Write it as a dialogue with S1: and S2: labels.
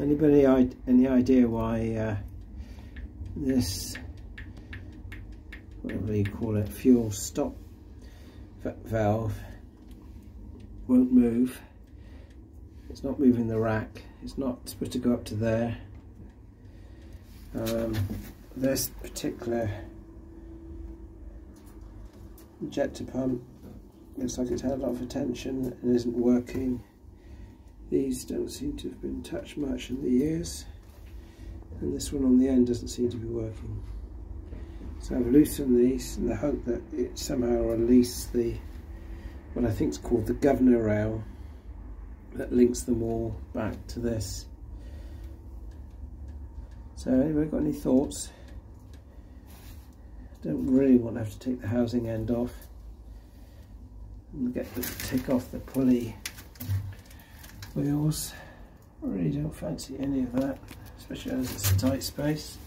S1: Anybody any idea why uh, this, whatever you call it, fuel stop valve won't move? It's not moving the rack. It's not supposed to go up to there. Um, this particular injector pump looks like it's had a lot of attention and isn't working. These don't seem to have been touched much in the years and this one on the end doesn't seem to be working. So I've loosened these in the hope that it somehow releases the what I think is called the governor rail that links them all back to this. So anybody got any thoughts? Don't really want to have to take the housing end off and get the take off the pulley wheels. I really don't fancy any of that, especially as it's a tight space.